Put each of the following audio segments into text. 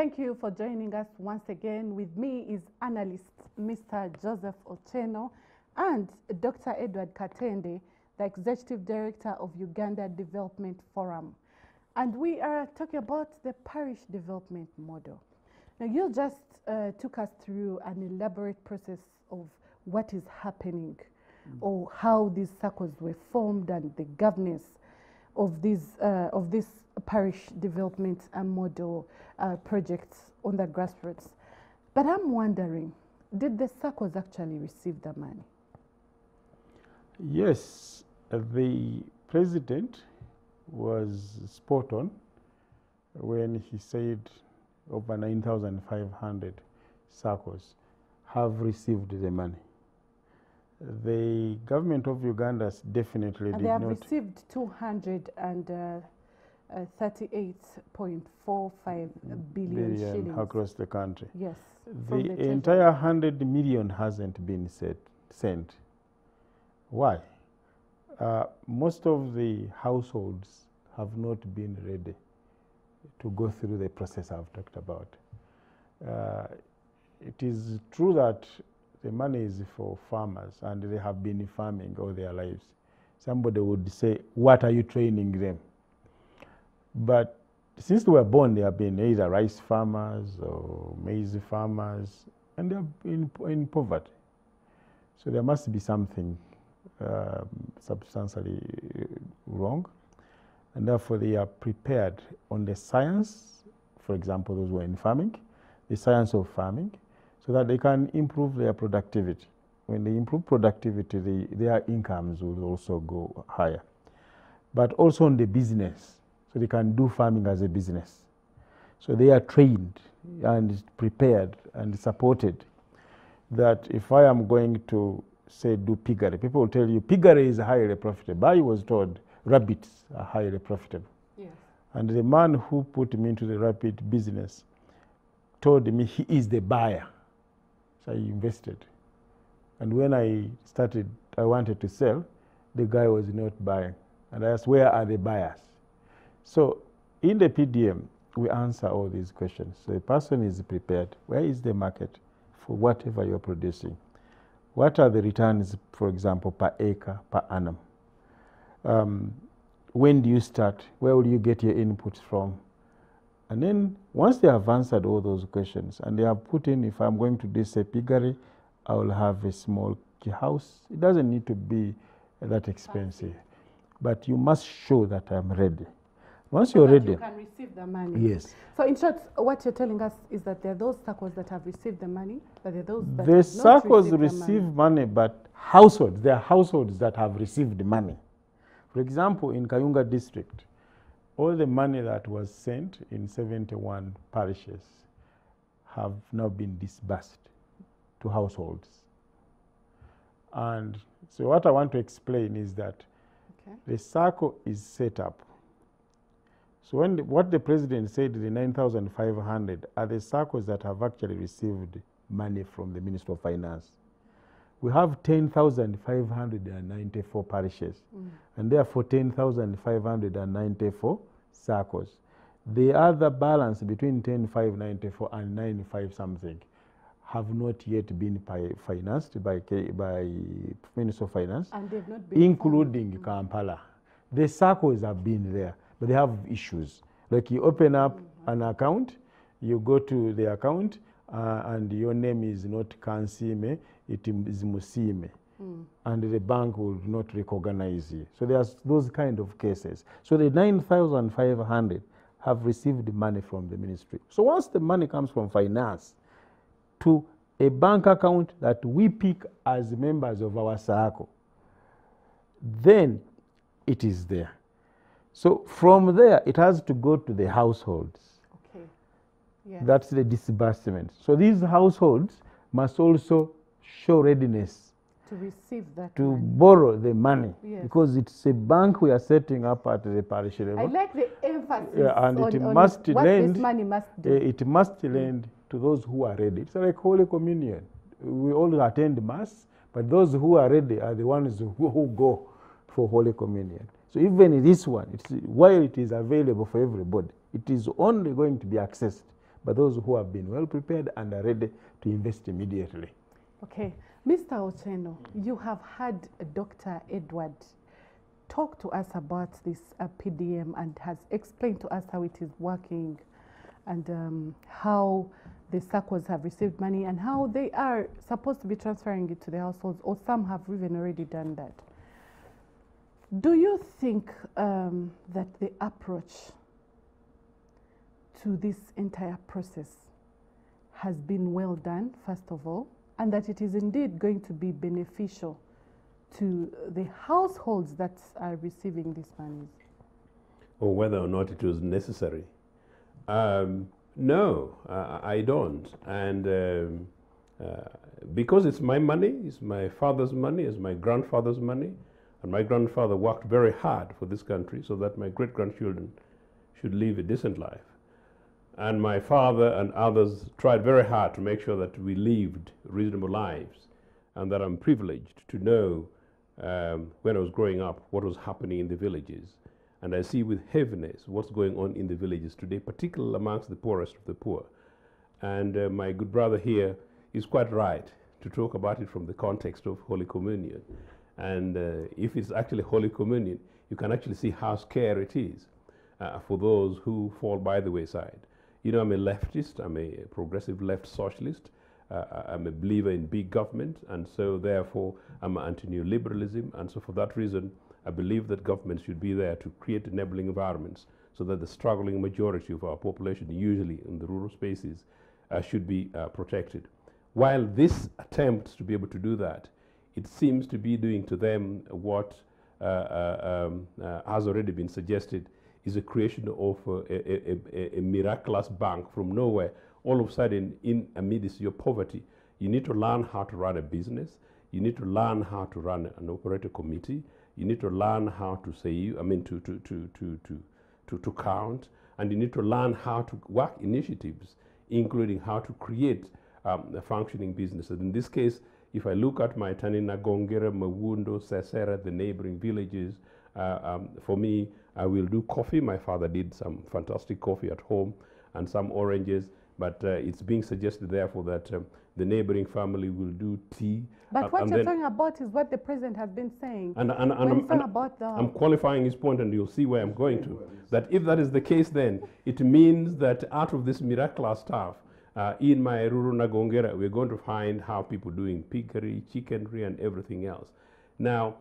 Thank you for joining us once again. With me is analyst Mr. Joseph Ochieno and Dr. Edward Katende, the Executive Director of Uganda Development Forum. And we are talking about the parish development model. Now, you just uh, took us through an elaborate process of what is happening or how these circles were formed and the governance of these uh, of this parish development and model uh, projects on the grassroots. But I'm wondering, did the circles actually receive the money? Yes, uh, the president was spot on when he said over 9,500 circles have received the money. The government of Uganda definitely And did they have not. received 238.45 billion, billion shillings. across the country. Yes. The, treasury. entire 100 million hasn't been set, sent. Why? Uh, most of the households have not been ready to go through the process I've talked about. Uh, it is true that the money is for farmers and they have been farming all their lives. Somebody would say, What are you training them? But since they were born, they have been either rice farmers or maize farmers, and they are in, in poverty. So there must be something um, substantially uh, wrong, and therefore they are prepared on the science, for example, those who are in farming, the science of farming, so that they can improve their productivity. When they improve productivity, they, their incomes will also go higher. But also on the business, so they can do farming as a business. So they are trained and prepared and supported that if I am going to say do piggery, people will tell you piggery is highly profitable. I was told rabbits are highly profitable. Yes. And the man who put me into the rabbit business told me he is the buyer. So I invested. And when I started, I wanted to sell, the guy was not buying. And I asked, where are the buyers? So in the PDM, we answer all these questions. So the person is prepared. Where is the market for whatever you're producing? What are the returns, for example, per acre, per annum? Um, when do you start? Where will you get your inputs from? And then once they have answered all those questions and they have put in, if I'm going to do piggery, I will have a small house. It doesn't need to be that expensive, but you must show that I'm ready. Once So you're ready, You can receive the money. yes. So in short, what you're telling us is that there are those circles that have received the money, but there are those that The circles receive the money. but households, there are households that have received money. For example, in Kayunga district, all the money that was sent in 71 parishes have now been disbursed to households. And so what I want to explain is that Okay. the circle is set up. So when the, what the president said, the 9,500 are the circles that have actually received money from the Minister of Finance. We have 10,594 parishes, mm. and therefore 10,594 circles. The other balance between 10,594 and 95 something have not yet been financed by, by Minister of Finance And they've not been including Kampala. The circles have been there, but they have issues. Like you open up an account, you go to the account, uh, and your name is not Kansime, it is Musime. Hmm. And the bank will not recognize you. So there's those kind of cases. So the 9,500 have received money from the ministry. So once the money comes from finance, to a bank account that we pick as members of our circle, then it is there. So from there, it has to go to the households. Okay. Yeah. That's the disbursement. So these households must also show readiness to receive that to money. borrow the money Yes. because it's a bank we are setting up at the parish level. I like the emphasis Yeah, and on, it on must what lend- this money must Uh, do. It must lend to those who are ready. It's like Holy Communion. We all attend Mass, but those who are ready are the ones who, who go for Holy Communion. So even this one, it's, while it is available for everybody, it is only going to be accessed by those who have been well prepared and are ready to invest immediately. Okay. Mr. Otieno, you have had Dr. Edward talk to us about this uh, PDM and has explained to us how it is working and um, how the SACCOs have received money and how they are supposed to be transferring it to the households, or some have even already done that. Do you think um, that the approach to this entire process has been well done, first of all, and that it is indeed going to be beneficial to the households that are receiving these monies? Or whether or not it was necessary. Um, no, uh, I don't. And um, uh, because it's my money, it's my father's money, it's my grandfather's money, and my grandfather worked very hard for this country so that my great grandchildren should live a decent life. And my father and others tried very hard to make sure that we lived reasonable lives and that I'm privileged to know um, when I was growing up what was happening in the villages. And I see with heaviness what's going on in the villages today, particularly amongst the poorest of the poor. And uh, my good brother here is quite right to talk about it from the context of Holy Communion. And uh, if it's actually Holy Communion, you can actually see how scary it is uh, for those who fall by the wayside. You know, I'm a leftist, I'm a progressive left socialist. Uh, I'm a believer in big government, and so therefore I'm anti-neoliberalism. And so for that reason, I believe that governments should be there to create enabling environments so that the struggling majority of our population, usually in the rural spaces, uh, should be uh, protected. While this attempt to be able to do that, it seems to be doing to them what uh, uh um, uh, has already been suggested is a creation of a, a, a, miraculous bank from nowhere. All of a sudden, in amidst your poverty, you need to learn how to run a business. You need to learn how to run an operator committee. You need to learn how to say, I mean, to, to, to, to, to, to, to count. And you need to learn how to work initiatives, including how to create um, a functioning business. And in this case, if I look at my Tanina, Gongera, Mawundo, Sesera, the neighboring villages, um, for me, I will do coffee. My father did some fantastic coffee at home and some oranges, but uh, it's being suggested therefore that um, the neighboring family will do tea. But what you're talking about is what the president has been saying. And, and, and, I'm, and I'm qualifying his point, and you'll see where I'm going to. That if that is the case, then it means that out of this miraculous stuff, uh, in my rural Nagongera, we're going to find how people doing piggery, chickenry, and everything else. Now,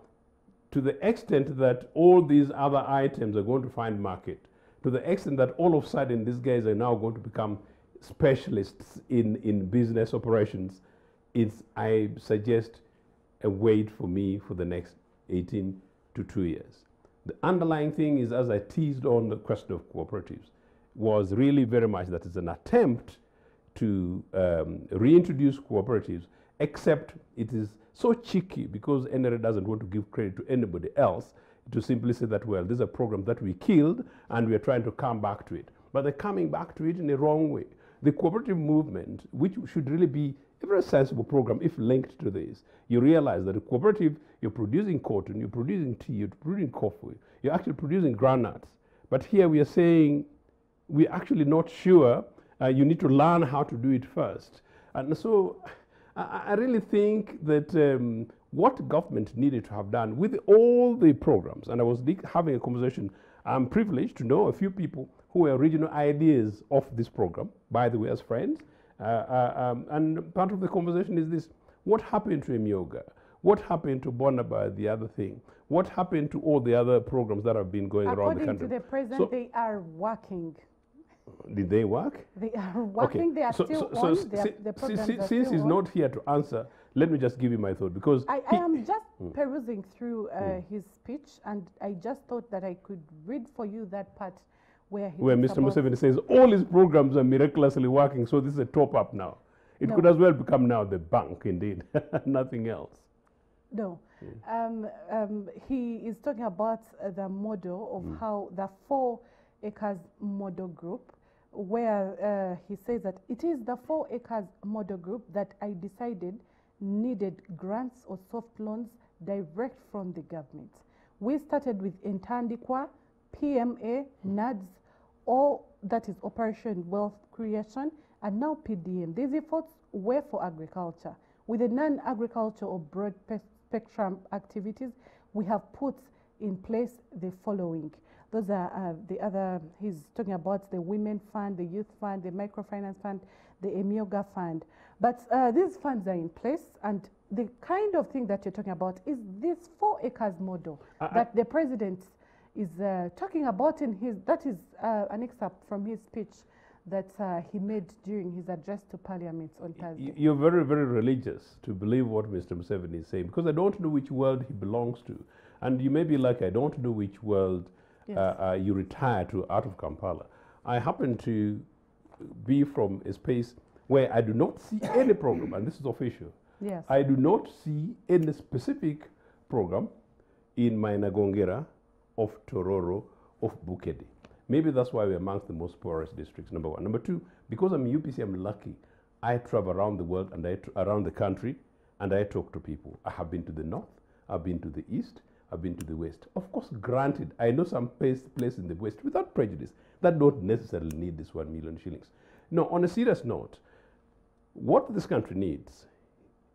to the extent that all these other items are going to find market, to the extent that all of a sudden these guys are now going to become specialists in, in business operations, it's, I suggest a wait for me for the next 18 to two years. The underlying thing is, as I teased on the question of cooperatives, was really very much that it's an attempt to um, reintroduce cooperatives, except it is so cheeky because NRA doesn't want to give credit to anybody else to simply say that, well, this is a program that we killed and we are trying to come back to it. But they're coming back to it in a wrong way. The cooperative movement, which should really be a very sensible program if linked to this, you realize that a cooperative, you're producing cotton, you're producing tea, you're producing coffee, you're actually producing groundnuts. But here we are saying we're actually not sure. Uh, you need to learn how to do it first. And so I, I really think that um, what government needed to have done with all the programs, and I was having a conversation, I'm privileged to know a few people who were original ideas of this program, by the way, as friends. Uh, uh, um, and part of the conversation is this what happened to Emyooga? What happened to Bonaba, the other thing? What happened to all the other programs that have been going According around the country? According to the president, so they are working. Did they work? They are working. Okay. They are so, still so, on. So they are, since he's on. not here to answer, let me just give you my thought because I, I am just mm. perusing through uh, mm. his speech, and I just thought that I could read for you that part where where Mr. Museveni says all his programs are miraculously working, so this is a top up now. It no. could as well become now the bank, indeed, nothing else. No. Mm. Um, um, he is talking about uh, the model of mm. how the four acres model group where uh, he says that it is the four acres model group that I decided needed grants or soft loans direct from the government. We started with Entandikwa, PMA, NAADS, all that is Operation Wealth Creation, and now PDM. These efforts were for agriculture. With the non-agriculture or broad spectrum activities, we have put in place the following. Those are uh, the other, he's talking about the Women Fund, the Youth Fund, the Microfinance Fund, the Emyooga Fund. But uh, these funds are in place, and the kind of thing that you're talking about is this four acres model I- I- that the president is uh, talking about in his, that is uh, an excerpt from his speech that uh, he made during his address to parliament on Thursday. You're very, very religious to believe what Mr. Museveni is saying because I don't know which world he belongs to. And you may be like, I don't know which world Yes. uh, uh, you retire to out of Kampala. I happen to be from a space where I do not see any program, and this is official. yes. I do not see any specific program in my Nagongera, of Tororo, of Bukedi. Maybe that's why we're amongst the most poorest districts, number one. Number two, because I'm UPC, I'm lucky. I travel around the world and I around the country and I talk to people. I have been to the north, I've been to the east, I've been to the west. Of course, granted, I know some place, place in the west without prejudice that don't necessarily need this one million shillings. No, on a serious note, what this country needs,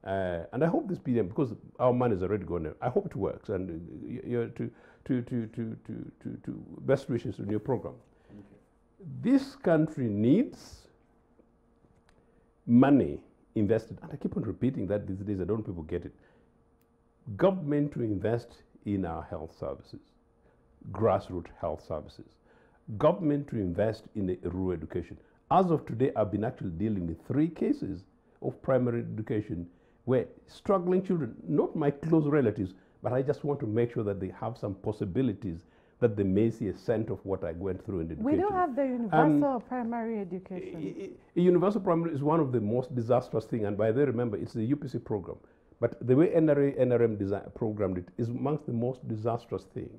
uh, and I hope this PDM, because our money is already gone I hope it works. And uh, to, to, to, to, to, to, to best wishes in your program. This country needs money invested, and I keep on repeating that these days, I don't people get it. Government to invest in our health services, grassroots health services. Government to invest in the rural education. As of today, I've been actually dealing with three cases of primary education where struggling children, not my close relatives, but I just want to make sure that they have some possibilities that they may see a scent of what I went through in education. we don't have the universal um, primary education. I- I- Universal primary is one of the most disastrous thing, and by the way, remember, it's the UPC program. But the way NRA, NRM design, programmed it is amongst the most disastrous thing,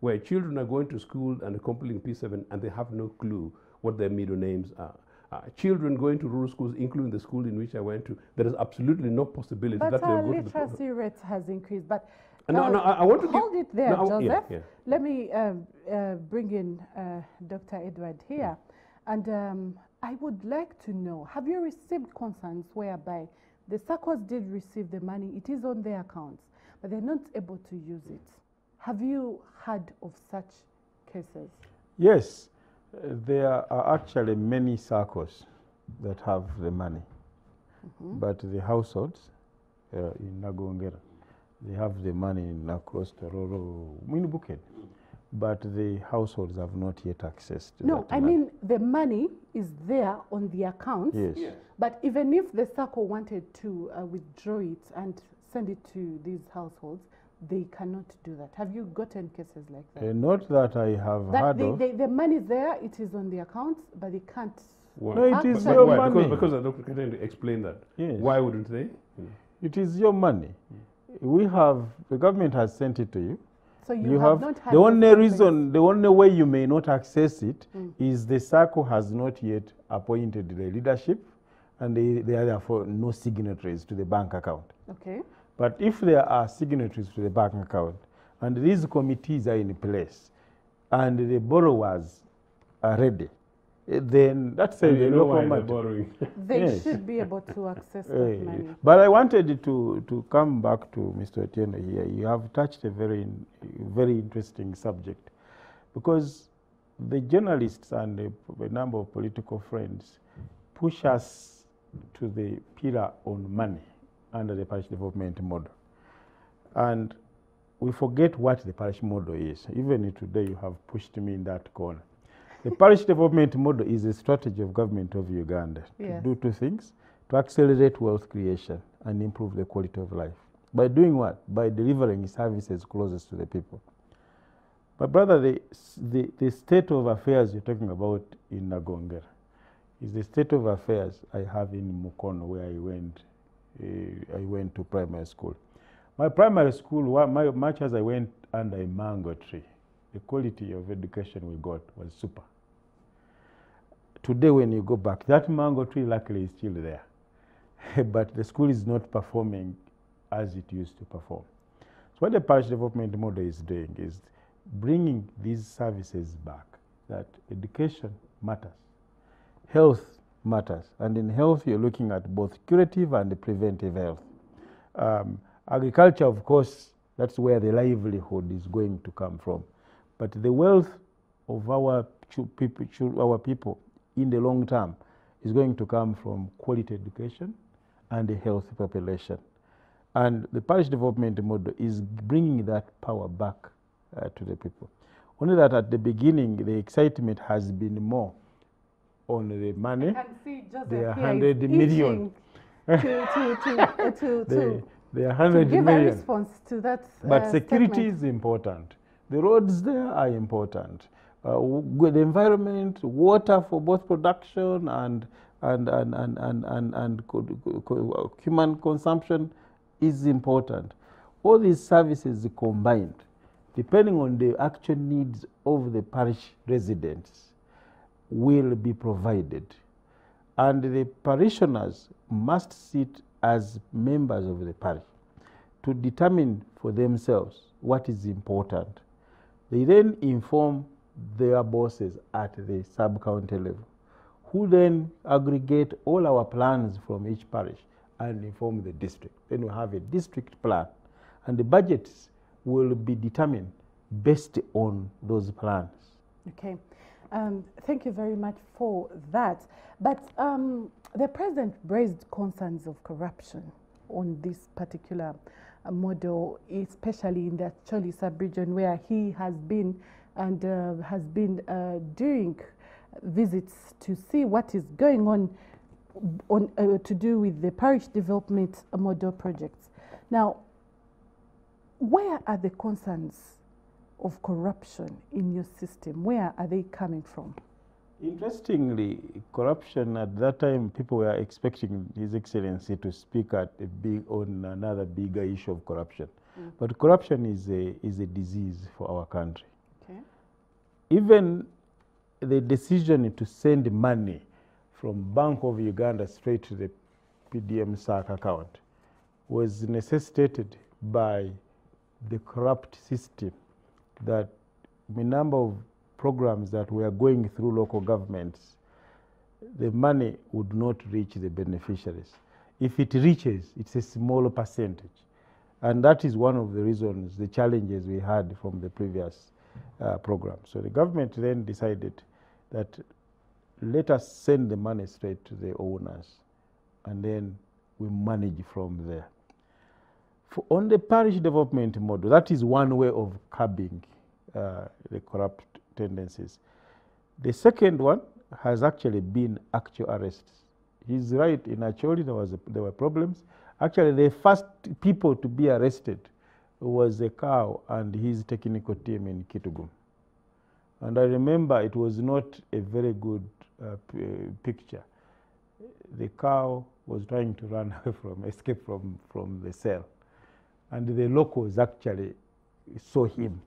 where children are going to school and completing P7 and they have no clue what their middle names are. Uh, children going to rural schools, including the school in which I went to, there is absolutely no possibility But that our they'll go to the program. literacy rate has increased. But Uh, no, uh, no, I, I want to hold it there, no, wa- yeah, Joseph. yeah. Let me um, uh, bring in uh, Dr. Edward here. And um, I would like to know, have you received concerns whereby the SACCOs did receive the money, it is on their accounts, but they're not able to use it? Have you heard of such cases? Yes, uh, there are actually many circles that have the money, but the households uh, in Nagongera, they have the money in across Tororo, in Bukedi, but the households have not yet accessed No, that I money. mean the money is there on the accounts. Yes. But even if the circle wanted to uh, withdraw it and send it to these households, they cannot do that. Have you gotten cases like that? Uh, not that I have that heard the, of. the, the money is there, it is on the accounts, but they can't. Why? No, it Actually- is your why? money. Because, because Dr. Katende explained that. Yes. Why wouldn't they? It is your money. We have, the government has sent it to you. So you, You, have, have, the only reason, the only way you may not access it is Mm. the SACCO has not yet appointed the leadership and they, they are therefore no signatories to the bank account. Okay. But if there are signatories to the bank account and these committees are in place and the borrowers are ready, then that's a And you know local why they're borrowing. They Yes. should be able to access Eh, that money. But I wanted to, to come back to Mr. Otieno here. You have touched a very, very interesting subject because the journalists and a, a number of political friends push us to the pillar on money under the parish development model. And we forget what the parish model is. Even today, you have pushed me in that corner. The parish development model is a strategy of government of Uganda Yes. to do two things: to accelerate wealth creation and improve the quality of life. By doing what? By delivering services closest to the people. But brother, the, the, the state of affairs you're talking about in Nagongera is the state of affairs I have in Mukono, where I went, uh, I went to primary school. My primary school, my, much as I went under a mango tree, the quality of education we got was super. Today, when you go back, that mango tree luckily is still there, but the school is not performing as it used to perform. So, what the parish development model is doing is bringing these services back that education matters, health matters, and in health you're looking at both curative and preventive health. Um, agriculture, of course, that's where the livelihood is going to come from, but the wealth of our people, our people in the long term is going to come from quality education and a healthy population. And the parish development model is bringing that power back uh, to the people. Only that at the beginning, the excitement has been more on the money. I can see Joseph the here 100 is million. to, to, to, to, The, to, the to 100 give a response to that But uh, security statement. is important. The roads there are important. Uh, the environment, water for both production and and and and and and, and human consumption is important. All these services combined, depending on the actual needs of the parish residents, will be provided. And the parishioners must sit as members of the parish to determine for themselves what is important. They then inform their bosses at the sub county level, who then aggregate all our plans from each parish and inform the district. Then we have a district plan, and the budgets will be determined based on those plans. Okay. Um, thank you very much for that. But um, the president raised concerns of corruption on this particular uh, model, especially in the Choli sub-region where he has been and uh, has been uh, doing visits to see what is going on on uh, to do with the parish development model projects. Now, where are the concerns of corruption in your system? Where are they coming from? Interestingly, corruption at that time, people were expecting His Excellency to speak at a big on another bigger issue of corruption. But corruption is a is a disease for our country. Even the decision to send money from Bank of Uganda straight to the PDM SAC account was necessitated by the corrupt system that the number of programs that were going through local governments, the money would not reach the beneficiaries. If it reaches, it's a small percentage. And that is one of the reasons, the challenges we had from the previous uh, program. So the government then decided that let us send the money straight to the owners and then we manage from there. For, on the parish development model, that is one way of curbing uh, the corrupt tendencies. The second one has actually been actual arrests. He's right, in Acholi there, was a, there were problems. Actually, the first people to be arrested was a cow and his technical team in Kitgum. And I remember it was not a very good uh, uh, picture. The cow was trying to run away from, escape from, from the cell. And the locals actually saw him.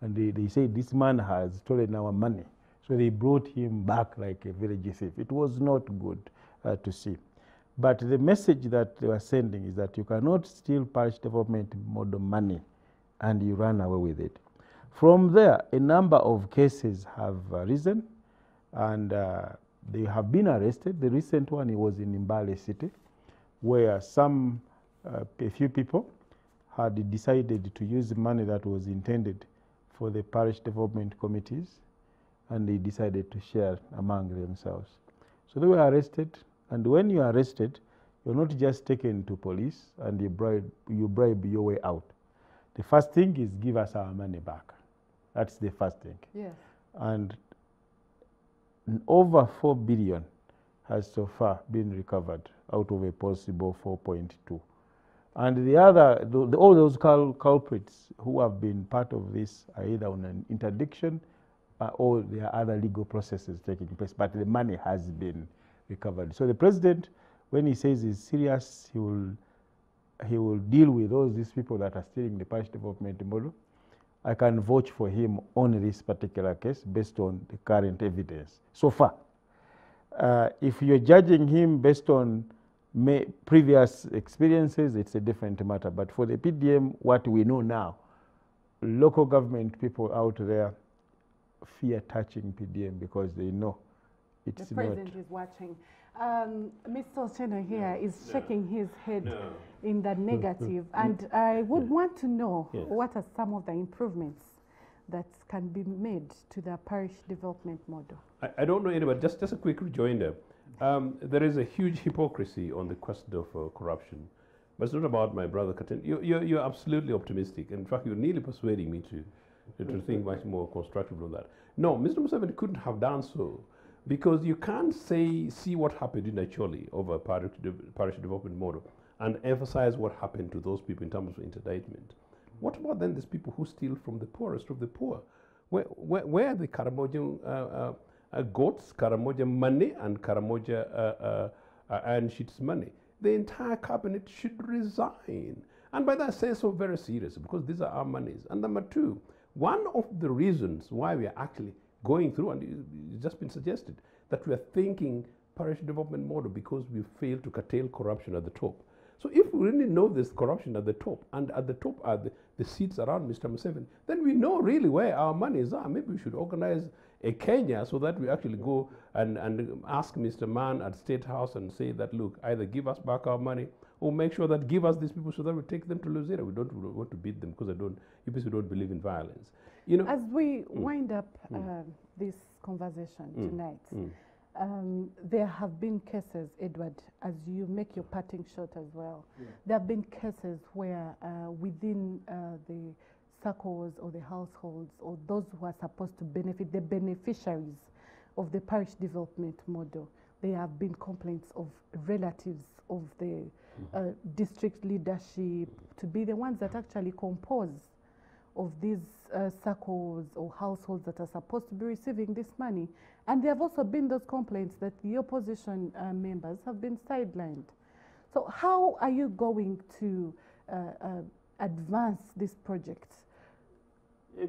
And they, they said, This man has stolen our money. So they brought him back like a village thief. It was not good uh, to see. But the message that they were sending is that you cannot steal parish development model money and you run away with it. From there, a number of cases have arisen and uh, they have been arrested. The recent one was in Mbale City, where some, uh, a few people had decided to use money that was intended for the parish development committees and they decided to share among themselves. So they were arrested, and when you are arrested, you're not just taken to police and you bribe, you bribe your way out. The first thing is give us our money back. That's the first thing. Yes. And over 4 billion has so far been recovered out of a possible 4.2. And the other, the, the- all those cul- culprits who have been part of this are either on an interdiction uh, or there are other legal processes taking place, but the money has been recovered. So the president, when he says he's serious, he will, he will deal with all these people that are stealing the parish development model. I can vouch for him on this particular case based on the current evidence so far. Uh, if you're judging him based on previous experiences, it's a different matter. But for the PDM, what we know now, local government people out there fear touching PDM because they know it's the not. president is watching. Um, Mr. Ochieno here is shaking his head No. in the negative, and I would want to know Yes. what are some of the improvements that can be made to the parish development model. I, I don't know anybody, just, just a quick rejoinder. Um, there is a huge hypocrisy on the question of uh, corruption. But it's not about my brother Katen. You, you're, you're absolutely optimistic. In fact, you're nearly persuading me to, to, to think much more constructively on that. No, Mr. Museveni couldn't have done so because you can't say, see what happened in Acholi over parish, de- parish development model and emphasize what happened to those people in terms of interdictment. What about then these people who steal from the poorest of the poor? Where, where, where are the Karamoja uh, uh, uh, goats, Karamoja money, and Karamoja uh, uh, uh, Sheets money? The entire cabinet should resign. And by that, I say so very seriously because these are our monies. And number two, one of the reasons why we are actually going through, and it's just been suggested, that we are thinking parish development model because we failed to curtail corruption at the top. So if we really know this corruption at the top, and at the top are the, the seats around Mr. Museveni, then we know really where our monies are. Maybe we should organize a Kenya so that we actually go and, and ask Mr. Mann at State House and say that, look, either give us back our money or make sure that give us these people so that we take them to Luzira. We don't want to beat them because I don't, you people don't believe in violence. You know, As we wind up uh, this conversation Mm. tonight, Mm. um, there have been cases, Edward, as you make your parting shot as well. There have been cases where uh, within uh, the circles or the households or those who are supposed to benefit, the beneficiaries of the parish development model, there have been complaints of relatives of the uh, district leadership to be the ones that actually compose of these uh, circles or households that are supposed to be receiving this money. And there have also been those complaints that the opposition uh, members have been sidelined. So, how are you going to uh, uh, advance this project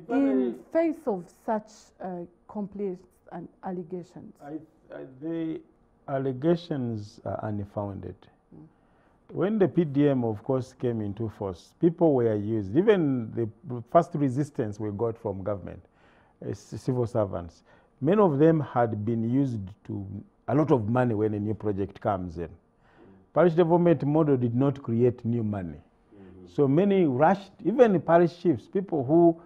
in face of such uh, complaints and allegations? I, I, the allegations are unfounded. When the PDM, of course, came into force, people were used. Even the first resistance we got from government, uh, civil servants, many of them had been used to a lot of money when a new project comes in. Parish development model did not create new money. So many rushed, even parish chiefs, people who,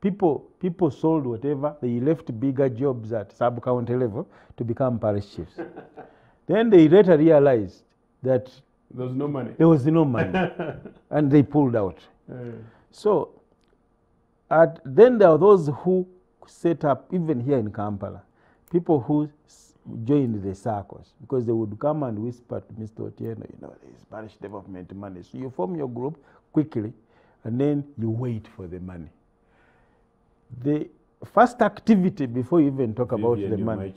people, people sold whatever, they left bigger jobs at sub-county level to become parish chiefs. then they later realized that there's no money. there was no money, and they pulled out. So, at, then there are those who set up, even here in Kampala, people who joined the circles because they would come and whisper to Mr. Otieno, you know, there's Spanish parish development money. So you form your group quickly and then you wait for the money. The first activity before you even talk about Vivian, the money.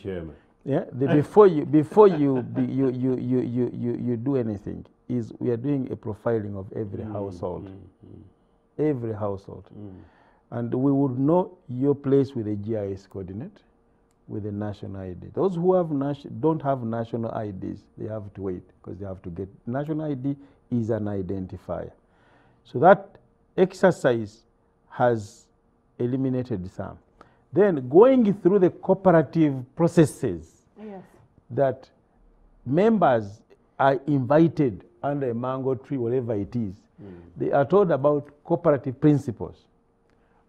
Yeah, the, before you before you, be, you, you, you, you, you you do anything is we are doing a profiling of every household, Mm, every household, mm, and we would know your place with a GIS coordinate, with a national ID. Those who have don't have national IDs, they have to wait because they have to get national ID is an identifier. So that exercise has eliminated some. Then going through the cooperative processes Yes. that members are invited under a mango tree, whatever it is, mm. they are told about cooperative principles,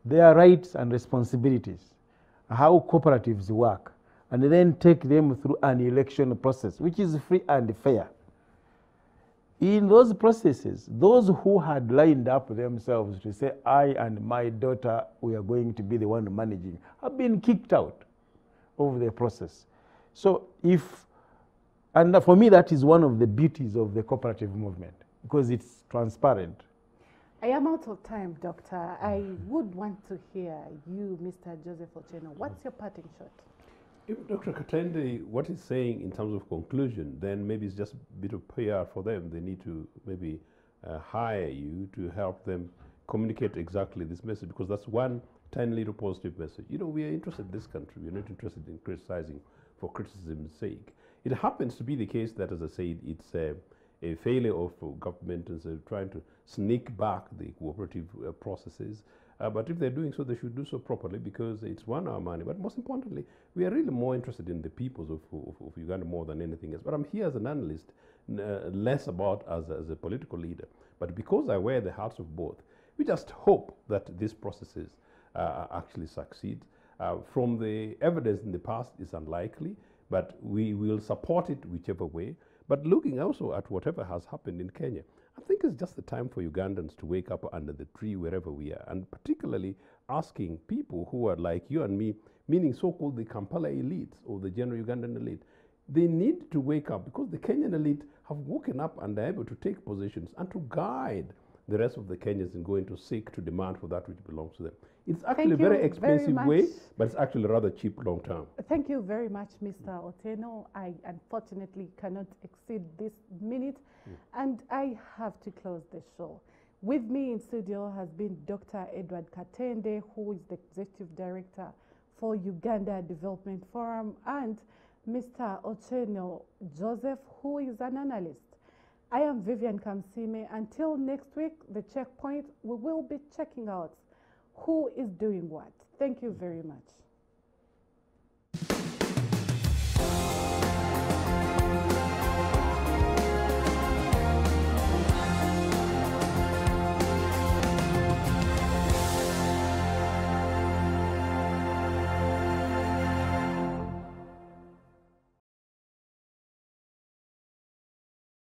their rights and responsibilities, how cooperatives work, and then take them through an election process, which is free and fair. In those processes, those who had lined up themselves to say, I and my daughter, we are going to be the one managing, have been kicked out of the process. So if, and for me, that is one of the beauties of the cooperative movement because it's transparent. I am out of time, Doctor. I would want to hear you, Mr. Joseph Ochieno. What's your parting shot? If Dr. Katende, what he's saying in terms of conclusion, then maybe it's just a bit of PR for them. They need to maybe uh, hire you to help them communicate exactly this message because that's one tiny little positive message. You know, we are interested in this country. We're not interested in criticizing for criticism's sake. It happens to be the case that, as I said, it's a, a failure of government and so trying to sneak back the cooperative uh, processes Uh, but if they're doing so, they should do so properly because it's one our money. But most importantly, we are really more interested in the peoples of, of, of Uganda more than anything else. But I'm here as an analyst, uh, less about as a, as a political leader. But because I wear the hats of both, we just hope that these processes uh, actually succeed. Uh, from the evidence in the past, it's unlikely, but we will support it whichever way. But looking also at whatever has happened in Kenya, I think it's just the time for Ugandans to wake up under the tree wherever we are, and particularly asking people who are like you and me, meaning so called the Kampala elites or the general Ugandan elite, they need to wake up because the Kenyan elite have woken up and are able to take positions and to guide the rest of the Kenyans in going to seek to demand for that which belongs to them. It's actually a very very expensive way, but it's actually rather cheap long term. Thank you very much, Mr. Oteno. I unfortunately cannot exceed this minute, hmm. and I have to close the show. With me in studio has been Dr. Edward Katende, who is the Executive Director for Uganda Development Forum, and Mr. Ochieno Joseph, who is an analyst. I am Vivian Kamsime. Until next week, the checkpoint, we will be checking out who is doing what. Thank you very much.